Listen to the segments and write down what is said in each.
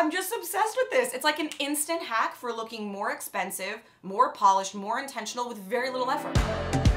I'm just obsessed with this. It's like an instant hack for looking more expensive, more polished, more intentional with very little effort.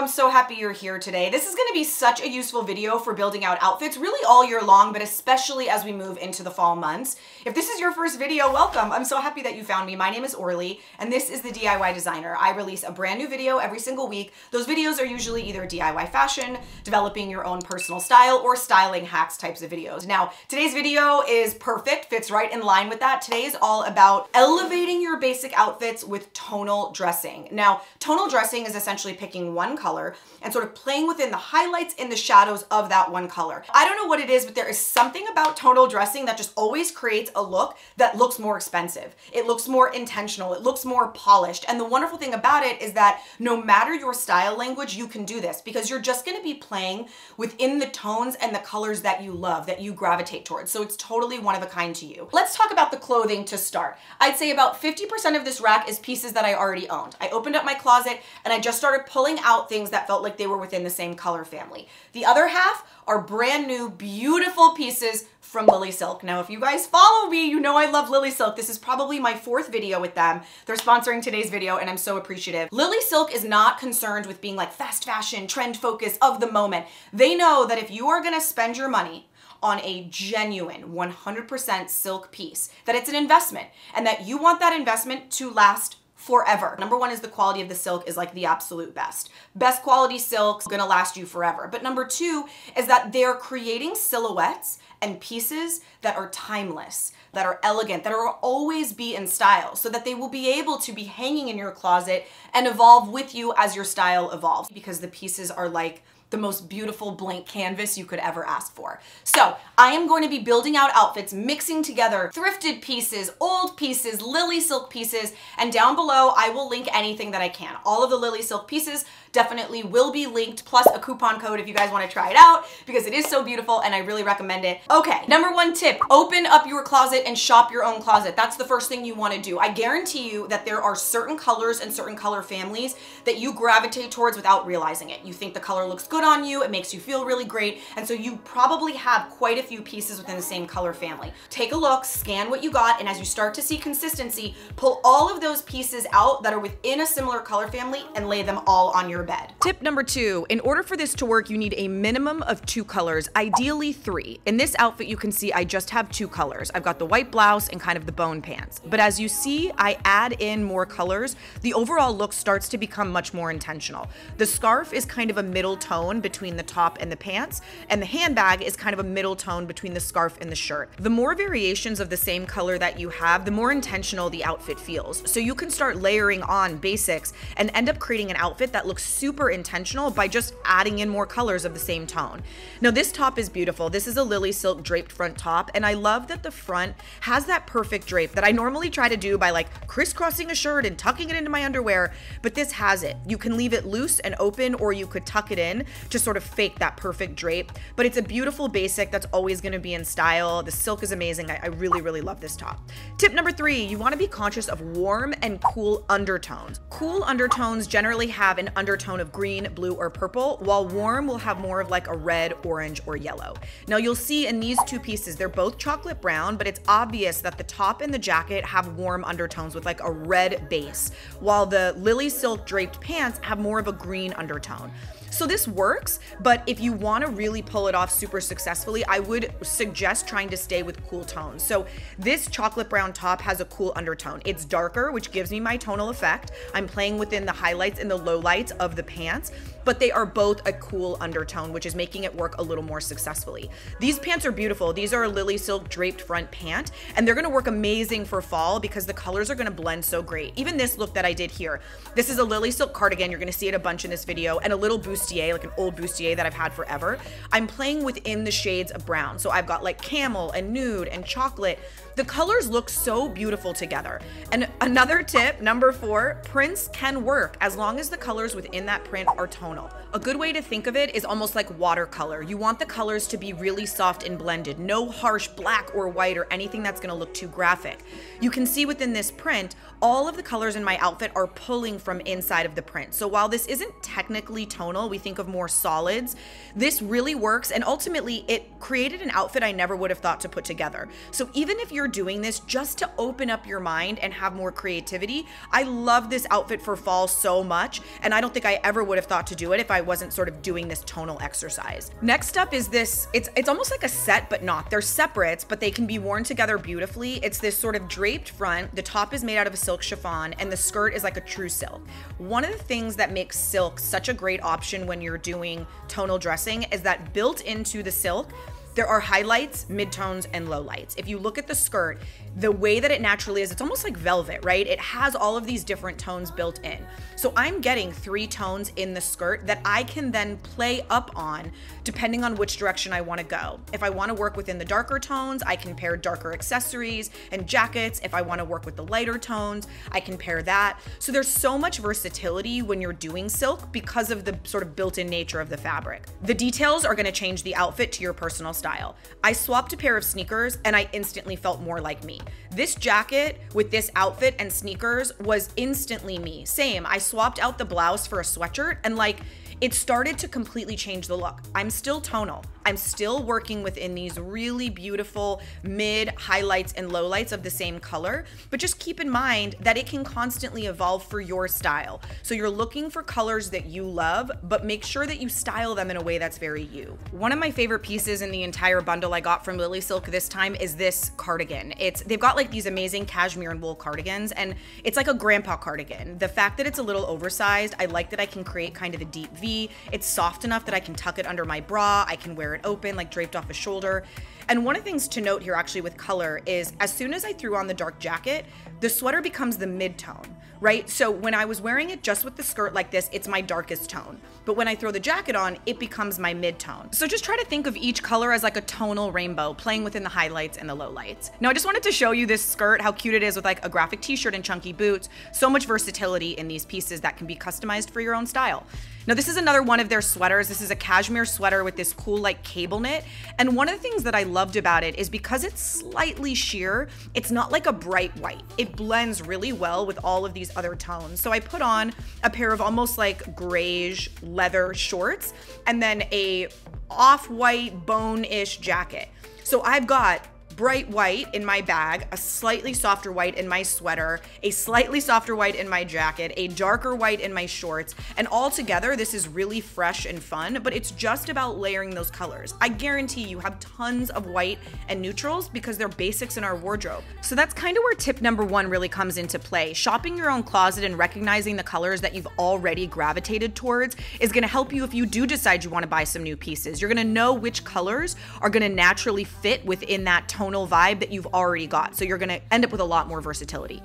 I'm so happy you're here today. This is gonna be such a useful video for building out outfits really all year long, but especially as we move into the fall months. If this is your first video, welcome. I'm so happy that you found me. My name is Orly, and this is the DIY Designer. I release a brand new video every single week. Those videos are usually either DIY fashion, developing your own personal style, or styling hacks types of videos. Now, today's video is perfect, fits right in line with that. Today is all about elevating your basic outfits with tonal dressing. Now, tonal dressing is essentially picking one one color and sort of playing within the highlights and the shadows of that one color. I don't know what it is, but there is something about tonal dressing that just always creates a look that looks more expensive. It looks more intentional. It looks more polished. And the wonderful thing about it is that no matter your style language, you can do this because you're just gonna be playing within the tones and the colors that you love, that you gravitate towards. So it's totally one of a kind to you. Let's talk about the clothing to start. I'd say about 50% of this rack is pieces that I already owned. I opened up my closet and I just started pulling out out things that felt like they were within the same color family. The other half are brand new, beautiful pieces from Lily Silk. Now, if you guys follow me, you know I love Lily Silk. This is probably my fourth video with them. They're sponsoring today's video and I'm so appreciative. Lily Silk is not concerned with being like fast fashion, trend focus of the moment. They know that if you are gonna spend your money on a genuine 100% silk piece, that it's an investment and that you want that investment to last forever. Number one is the quality of the silk is like the absolute best. Best quality silk's gonna last you forever. But number two is that they're creating silhouettes and pieces that are timeless, that are elegant, that will always be in style, so that they will be able to be hanging in your closet and evolve with you as your style evolves because the pieces are like the most beautiful blank canvas you could ever ask for. So I am going to be building out outfits, mixing together thrifted pieces, old pieces, lily silk pieces, and down below I will link anything that I can. All of the lily silk pieces definitely will be linked, plus a coupon code if you guys wanna try it out, because it is so beautiful and I really recommend it. Okay, number one tip, open up your closet and shop your own closet. That's the first thing you wanna do. I guarantee you that there are certain colors and certain color families that you gravitate towards without realizing it. You think the color looks good on you, it makes you feel really great, and so you probably have quite a few pieces within the same color family. Take a look, scan what you got, and as you start to see consistency, pull all of those pieces out that are within a similar color family and lay them all on your your bed. Tip number two, in order for this to work, you need a minimum of two colors, ideally three. In this outfit, you can see I just have two colors. I've got the white blouse and kind of the bone pants. But as you see, I add in more colors. The overall look starts to become much more intentional. The scarf is kind of a middle tone between the top and the pants, and the handbag is kind of a middle tone between the scarf and the shirt. The more variations of the same color that you have, the more intentional the outfit feels. So you can start layering on basics and end up creating an outfit that looks super intentional by just adding in more colors of the same tone. Now this top is beautiful. This is a lily silk draped front top and I love that the front has that perfect drape that I normally try to do by like crisscrossing a shirt and tucking it into my underwear, but this has it. You can leave it loose and open or you could tuck it in to sort of fake that perfect drape, but it's a beautiful basic that's always gonna be in style. The silk is amazing. I, I really, really love this top. Tip number three, you wanna be conscious of warm and cool undertones. Cool undertones generally have an undertone tone of green, blue, or purple, while warm will have more of like a red, orange, or yellow. Now you'll see in these two pieces, they're both chocolate brown, but it's obvious that the top and the jacket have warm undertones with like a red base, while the lily silk draped pants have more of a green undertone. So this works, but if you want to really pull it off super successfully, I would suggest trying to stay with cool tones. So this chocolate brown top has a cool undertone. It's darker, which gives me my tonal effect. I'm playing within the highlights and the lowlights of the pants, but they are both a cool undertone, which is making it work a little more successfully. These pants are beautiful. These are a lily silk draped front pant, and they're gonna work amazing for fall because the colors are gonna blend so great. Even this look that I did here, this is a lily silk cardigan. You're gonna see it a bunch in this video, and a little bustier, like an old bustier that I've had forever. I'm playing within the shades of brown. So I've got like camel and nude and chocolate. The colors look so beautiful together. And another tip, number four, prints can work as long as the colors within that print are tonal. A good way to think of it is almost like watercolor. You want the colors to be really soft and blended, no harsh black or white or anything that's gonna look too graphic. You can see within this print, all of the colors in my outfit are pulling from inside of the print. So while this isn't technically tonal, we think of more solids, this really works and ultimately it created an outfit I never would have thought to put together. So even if you're doing this just to open up your mind and have more creativity, I love this outfit for fall so much and I don't think I ever would have thought to do it if I wasn't sort of doing this tonal exercise. Next up is this, it's it's almost like a set but not. They're separates, but they can be worn together beautifully. It's this sort of draped front. The top is made out of a silk chiffon and the skirt is like a true silk. One of the things that makes silk such a great option when you're doing tonal dressing is that built into the silk, there are highlights, midtones, and lowlights. If you look at the skirt, the way that it naturally is, it's almost like velvet, right? It has all of these different tones built in. So I'm getting three tones in the skirt that I can then play up on depending on which direction I wanna go. If I wanna work within the darker tones, I can pair darker accessories and jackets. If I wanna work with the lighter tones, I can pair that. So there's so much versatility when you're doing silk because of the sort of built in nature of the fabric. The details are gonna change the outfit to your personal style. I swapped a pair of sneakers and I instantly felt more like me. This jacket with this outfit and sneakers was instantly me. Same, I swapped out the blouse for a sweatshirt and like it started to completely change the look. I'm still tonal. I'm still working within these really beautiful mid highlights and lowlights of the same color, but just keep in mind that it can constantly evolve for your style. So you're looking for colors that you love, but make sure that you style them in a way that's very you. One of my favorite pieces in the entire bundle I got from Lily Silk this time is this cardigan. It's they've got like these amazing cashmere and wool cardigans and it's like a grandpa cardigan. The fact that it's a little oversized, I like that I can create kind of a deep V. It's soft enough that I can tuck it under my bra, I can wear it open, like draped off a shoulder. And one of the things to note here actually with color is as soon as I threw on the dark jacket, the sweater becomes the mid tone, right? So when I was wearing it just with the skirt like this, it's my darkest tone. But when I throw the jacket on, it becomes my mid tone. So just try to think of each color as like a tonal rainbow, playing within the highlights and the lowlights. Now I just wanted to show you this skirt, how cute it is with like a graphic t-shirt and chunky boots. So much versatility in these pieces that can be customized for your own style. Now this is another one of their sweaters. This is a cashmere sweater with this cool like cable knit. And one of the things that I loved about it is because it's slightly sheer, it's not like a bright white. It blends really well with all of these other tones. So I put on a pair of almost like grayish leather shorts and then a off-white bone-ish jacket. So I've got bright white in my bag, a slightly softer white in my sweater, a slightly softer white in my jacket, a darker white in my shorts, and all together this is really fresh and fun, but it's just about layering those colors. I guarantee you have tons of white and neutrals because they're basics in our wardrobe. So that's kind of where tip number one really comes into play. Shopping your own closet and recognizing the colors that you've already gravitated towards is gonna help you if you do decide you wanna buy some new pieces. You're gonna know which colors are gonna naturally fit within that tone tonal vibe that you've already got. So you're gonna end up with a lot more versatility.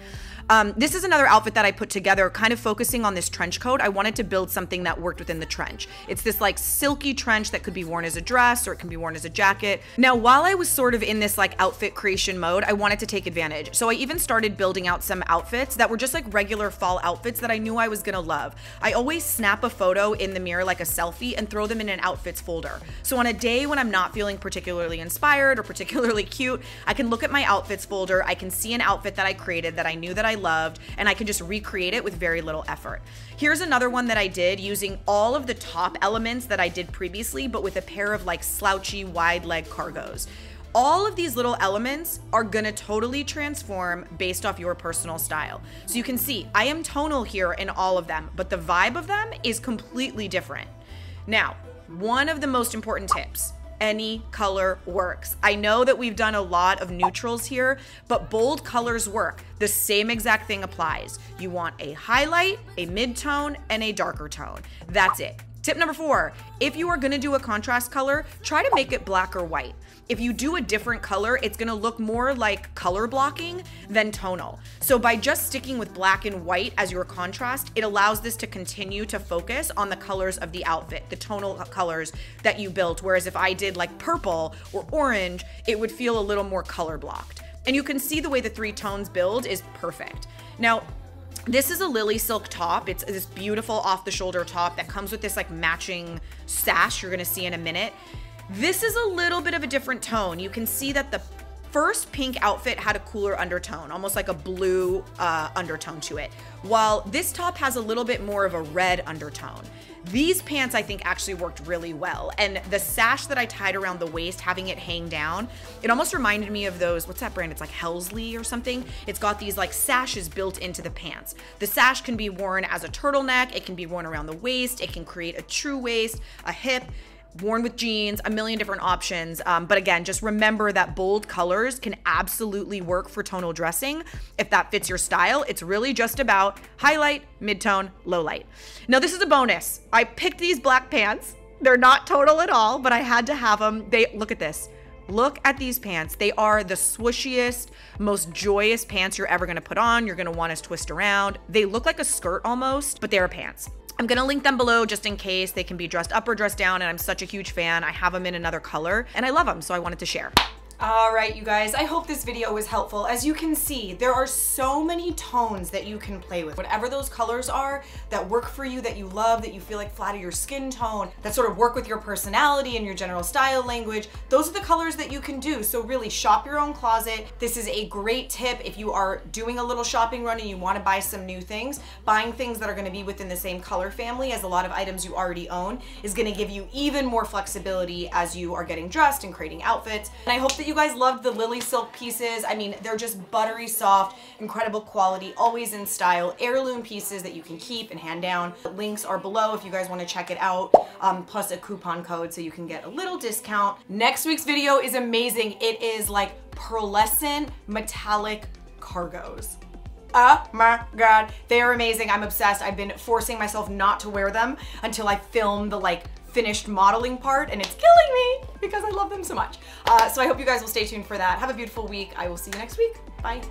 Um, this is another outfit that I put together, kind of focusing on this trench coat. I wanted to build something that worked within the trench. It's this like silky trench that could be worn as a dress or it can be worn as a jacket. Now, while I was sort of in this like outfit creation mode, I wanted to take advantage. So I even started building out some outfits that were just like regular fall outfits that I knew I was gonna love. I always snap a photo in the mirror like a selfie and throw them in an outfits folder. So on a day when I'm not feeling particularly inspired or particularly cute, I can look at my outfits folder, I can see an outfit that I created that I knew that I loved, and I can just recreate it with very little effort. Here's another one that I did using all of the top elements that I did previously, but with a pair of like slouchy wide leg cargos all of these little elements are gonna totally transform based off your personal style. So you can see I am tonal here in all of them, but the vibe of them is completely different. Now, one of the most important tips any color works. I know that we've done a lot of neutrals here, but bold colors work. The same exact thing applies. You want a highlight, a mid-tone, and a darker tone. That's it. Tip number four, if you are gonna do a contrast color, try to make it black or white. If you do a different color, it's gonna look more like color blocking than tonal. So by just sticking with black and white as your contrast, it allows this to continue to focus on the colors of the outfit, the tonal colors that you built. Whereas if I did like purple or orange, it would feel a little more color blocked. And you can see the way the three tones build is perfect. Now, This is a Lily Silk top. It's this beautiful off the shoulder top that comes with this like matching sash you're gonna see in a minute. This is a little bit of a different tone. You can see that the first pink outfit had a cooler undertone, almost like a blue uh, undertone to it, while this top has a little bit more of a red undertone. These pants I think actually worked really well. And the sash that I tied around the waist, having it hang down, it almost reminded me of those, what's that brand? It's like Helsley or something. It's got these like sashes built into the pants. The sash can be worn as a turtleneck, it can be worn around the waist, it can create a true waist, a hip worn with jeans, a million different options. Um, but again, just remember that bold colors can absolutely work for tonal dressing if that fits your style. It's really just about highlight, midtone, low light. Now, this is a bonus. I picked these black pants. They're not tonal at all, but I had to have them. They look at this. Look at these pants. They are the swooshiest, most joyous pants you're ever gonna put on. You're gonna want to twist around. They look like a skirt almost, but they're pants. I'm gonna link them below just in case they can be dressed up or dressed down and I'm such a huge fan. I have them in another color and I love them, so I wanted to share. All right, you guys, I hope this video was helpful. As you can see, there are so many tones that you can play with. Whatever those colors are that work for you, that you love, that you feel like flatter your skin tone, that sort of work with your personality and your general style language, those are the colors that you can do. So really shop your own closet. This is a great tip if you are doing a little shopping run and you wanna buy some new things. Buying things that are gonna be within the same color family as a lot of items you already own is gonna give you even more flexibility as you are getting dressed and creating outfits. And I hope that you guys loved the Lily Silk pieces. I mean, they're just buttery soft, incredible quality, always in style, heirloom pieces that you can keep and hand down. Links are below if you guys want to check it out, um, plus a coupon code so you can get a little discount. Next week's video is amazing. It is like pearlescent metallic cargos. Oh my God, they are amazing. I'm obsessed. I've been forcing myself not to wear them until I film the like finished modeling part and it's killing me because I love them so much. Uh, so I hope you guys will stay tuned for that. Have a beautiful week. I will see you next week. Bye.